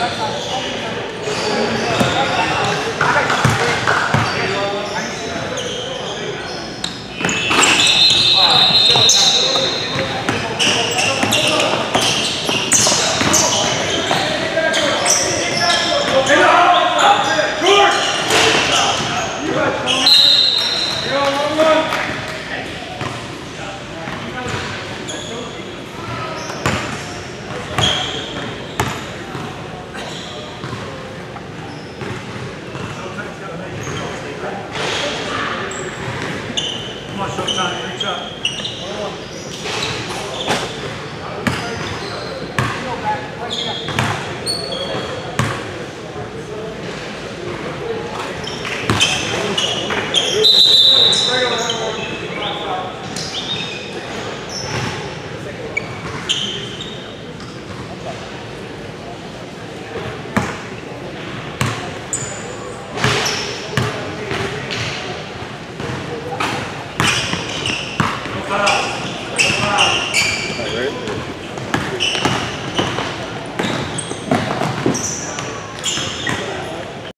本当に。 감사 합. Vai, vai.